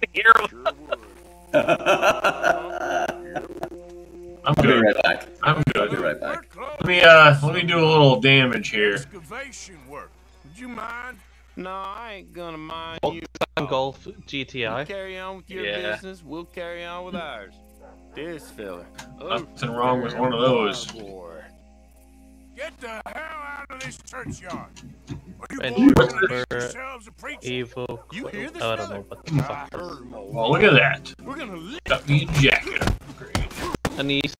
can hear him. I'm I'll be good. right back. I'm I'll be good. right back. Let me uh, let me do a little damage here. Excavation work. Would you mind? No, I ain't gonna mind Well, you. Golf You GTI. carry on with your Yeah. business, we'll carry on with ours. This fella. Nothing wrong with one of those. Boy. Get the hell out of this churchyard. Or you And you gonna were leave yourselves a preacher. Evil. You hear this, I don't know what the fuck. heard. Well, look at that. We're gonna live. Got me a jacket upgrade. An East